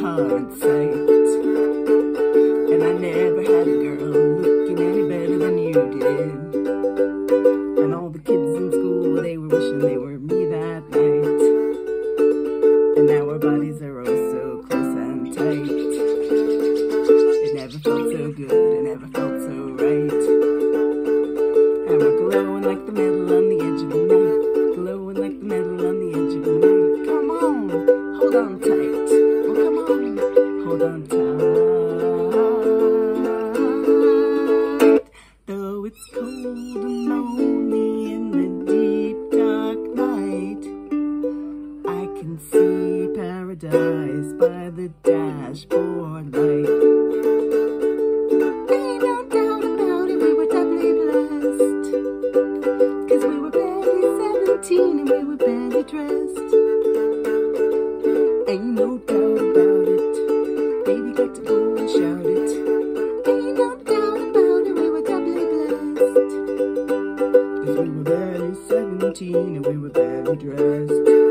sight. And I never had a girl looking any better than you did. And all the kids in school, they were wishing they were me that night. And now our bodies are oh so close and tight. It never felt so good, it never felt so right. And we're glowing like the metal on the edge of the night. Glowing like the metal on the edge of the night. Come on, hold on tight. Can see paradise by the dashboard light. Ain't no doubt about it, we were doubly blessed. Cause we were barely 17 and we were barely dressed. Ain't no doubt about it, baby got to go and shout it. Ain't no doubt about it, we were doubly blessed. Cause we were barely 17 and we were barely dressed.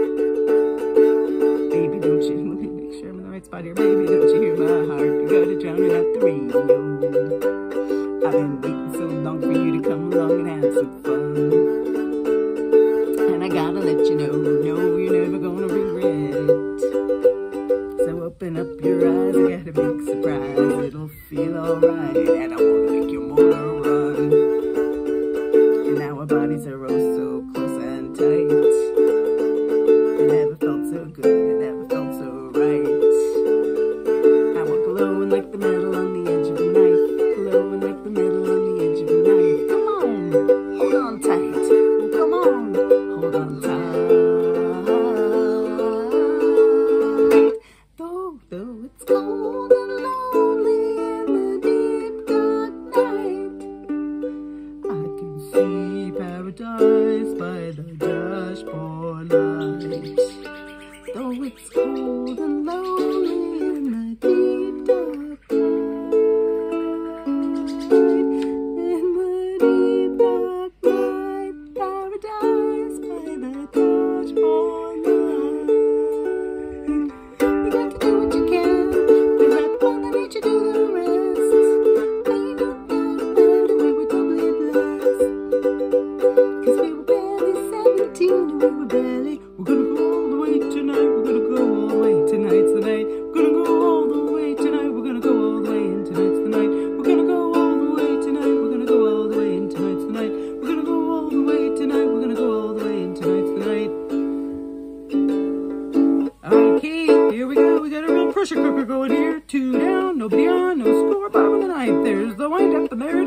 Don't you, let me make sure I'm in the right spot here. Baby, don't you hear my heart? You drown it out the radio. I've been waiting so long for you to come along and have some fun. And I gotta let you know, no, you're never gonna regret it. So open up your eyes, I got a big surprise. It'll feel alright, and I wanna make your motor run. And now our bodies are oh so close see paradise by the dashboard light. Though it's cold and lonely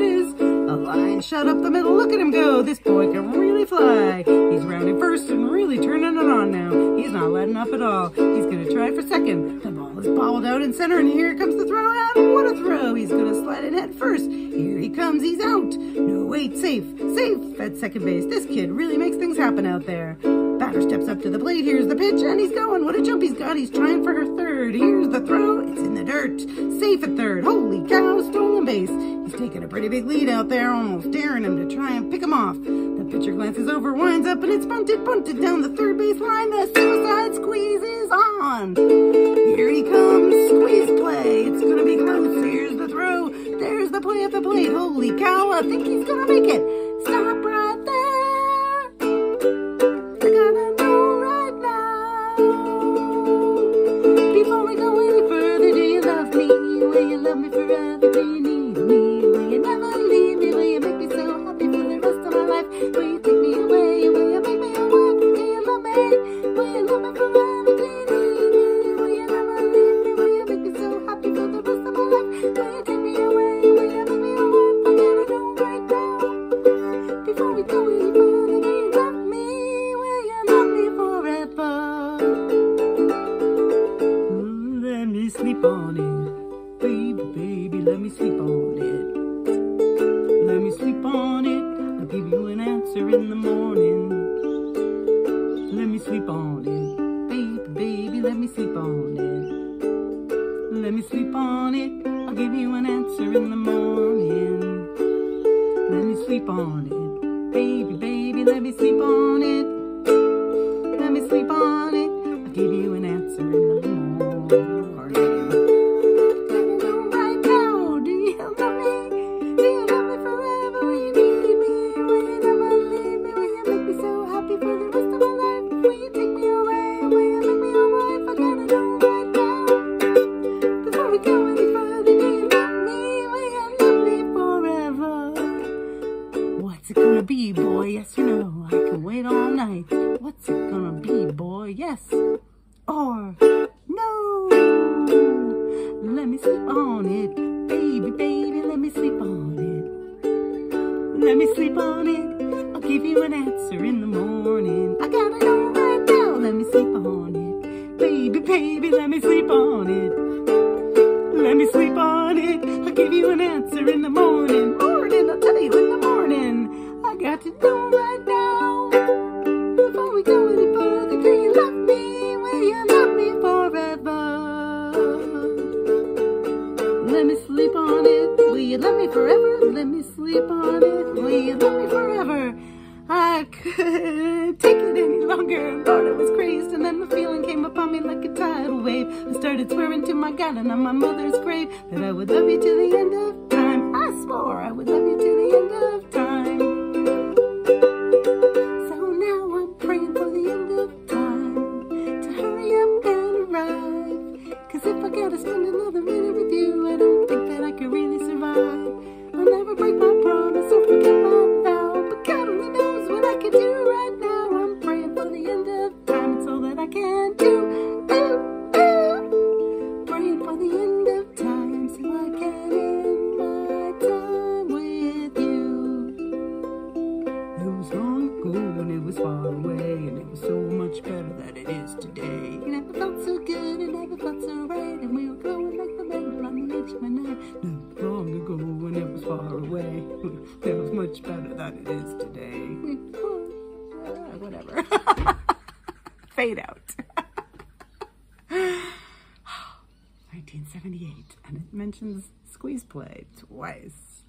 it is a line shut up the middle. Look at him go. This boy can really fly. He's rounding first and really turning it on now. He's not letting up at all. He's going to try for second. The ball is bobbled out in center, and here comes the throw. And what a throw. He's going to slide it head first. Here he comes. He's out. No, wait. Safe. Safe at second base. This kid really makes things happen out there. Batter steps up to the plate. Here's the pitch, and he's going. What a jump he's got. He's trying for her third. Here's the throw. It's in the dirt. Safe at third. Holy cow. Stolen base. He's taking a pretty big lead out there, almost daring him to try and pick him off. The pitcher glances over, winds up, and it's bunted, bunted down the third base line. The suicide squeeze is on. Here he comes. Squeeze play. It's gonna be close. Here's the throw. There's the play at the plate. Holy cow. I think he's gonna make it. Stop forever? Do Baby, baby, let me sleep on it. Let me sleep on it. I'll give you an answer in the morning. Let me sleep on it. Baby, baby, let me sleep on it. Let me sleep on it. I'll give you an answer in the morning. Let me sleep on it. Baby, baby, let me sleep on it. Let me sleep on it. Let me sleep on it. Let me sleep on it. I'll give you an answer in the morning. Morning, I'll tell you in the morning. I got to know right now. I started swearing to my God and on my mother's grave that I would love you to the end of time. I swore I would love you to the end of time. So now I'm praying for the end of time to hurry up and arrive. Cause if I gotta spend another minute and it was so much better than it is today. It never felt so good, it never felt so right, and we were glowing like the metal on the edge of my night. Not long ago when it was far away, it was much better than it is today. Uh, whatever. Fade out. 1978, and it mentions squeeze play twice.